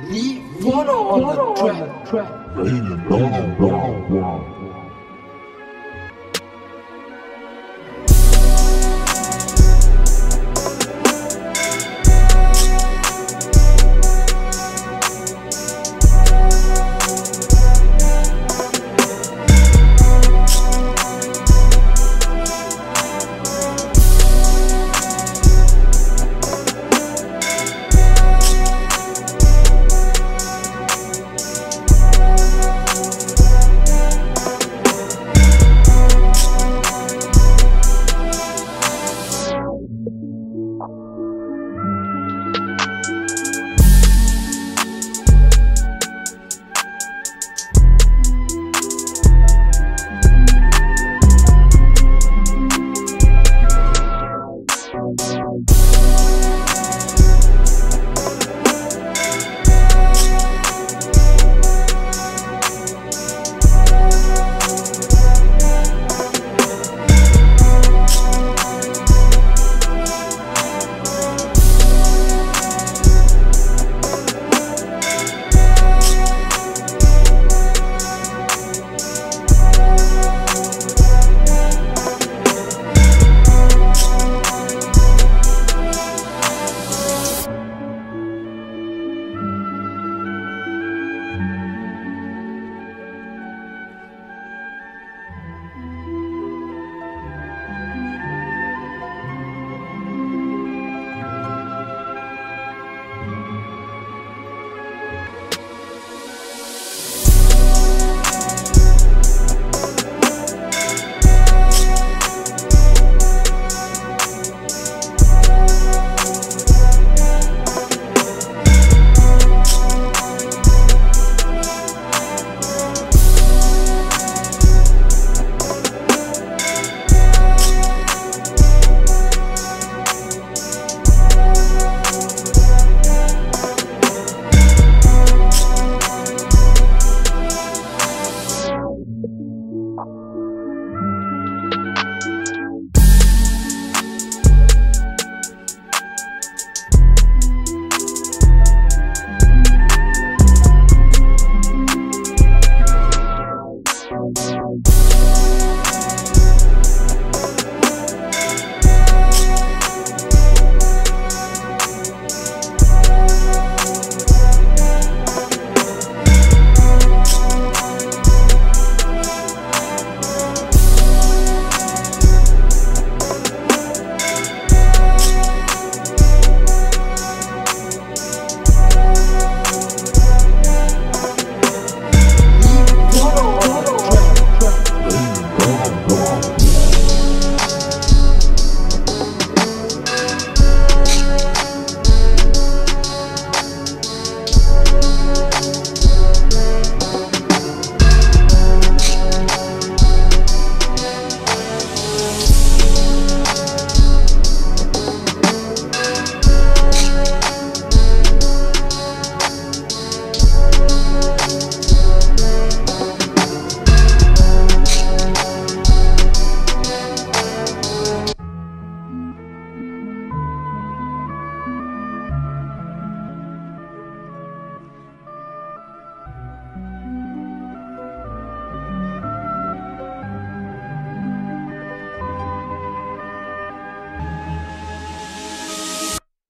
Leave one on the track.